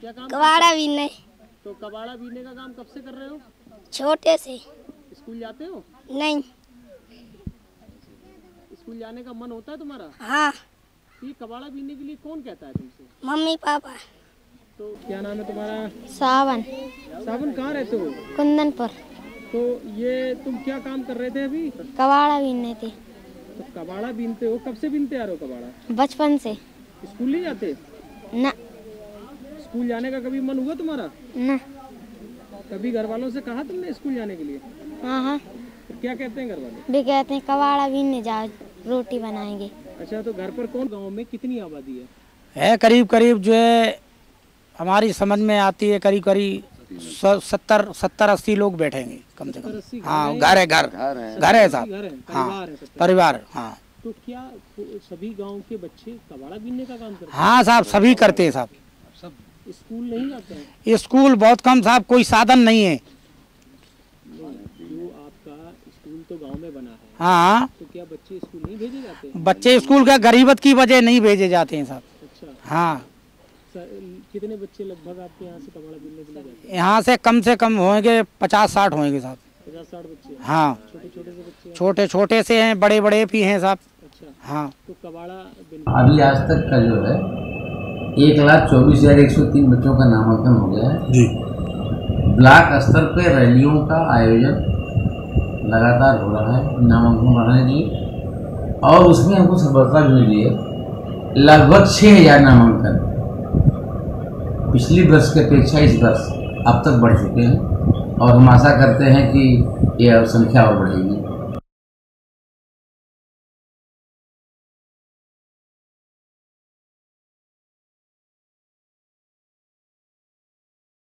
क्या काम कबाड़ा नहीं तो कबाड़ा बीने का काम कब से कर रहे हो? छोटे से। स्कूल जाते हो? नहीं। स्कूल जाने का मन होता है तुम्हारा? हाँ। तो ये कबाड़ा बीनने के लिए कौन कहता है तुमसे? Mummy papa. तो क्या नाम है तुम्हारा? सावन। सावन कहाँ रहते हो? कुंदनपुर। तो ये तुम क्या काम कर रहे थे अभी? कबाड़ा बीनने थे। तो कबाड़ा बीनते हो? कब से बीनते आ रहे हो कबाड़ा? बचपन से। स्कूल नहीं जाते? न। स्कूल जाने का कभी मन हुआ तुम्हारा? न। कभी घर वालों से कहा तुमने स्कूल जाने के लिए? हाँ। हाँ तो क्या कहते हैं घर वाले भी कहते हैं कबाड़ा बीनने जाओ रोटी बनाएँगे। अच्छा तो घर पर कौन गाँव में कितनी आबादी है? है करीब करीब जो है हमारी समझ में आती है करीब करीब सत्तर सत्तर अस्सी लोग बैठेंगे कम से कम। घर हाँ? घर है घर। घर है। साहब। हाँ परिवार है हाँ। तो क्या सभी गाँव के बच्चे कबाड़ा बीनने का काम करते हैं? हाँ साहब सभी करते हैं साहब। हैं स्कूल नहीं जाते हैं? स्कूल बहुत कम साहब कोई साधन नहीं है। आपका स्कूल तो गाँव में बना है। हाँ। तो क्या बच्चे स्कूल नहीं भेजे जाते हैं? बच्चे स्कूल का गरीबत की वजह नहीं भेजे जाते हैं साहब। अच्छा। हाँ। स- कितने बच्चे लगभग आपके यहाँ से कबाड़ा बीनने के लिए जाते हैं? यहाँ से कम से कम होंगे पचास साठ होंगे साहब। पचास साठ बच्चे हाँ? छोटे छोटे से बच्चे छोटे छोटे से हैं बड़े बड़े भी हैं साहब। अच्छा। हाँ। तो कबाड़ा अभी आज तक का जो है एक लाख चौबीस हज़ार एक सौ तीन बच्चों का नामांकन हो गया है। जी। ब्लॉक स्तर पे रैलियों का आयोजन लगातार हो रहा है। नामांकन बढ़ाने के लिए। और उसमें हमको सफलता भी मिली है। लगभग छः हज़ार नामांकन। पिछली वर्ष की अपेक्षा इस वर्ष अब तक बढ़ चुके हैं। और हम आशा करते हैं कि यह संख्या और बढ़ेगी।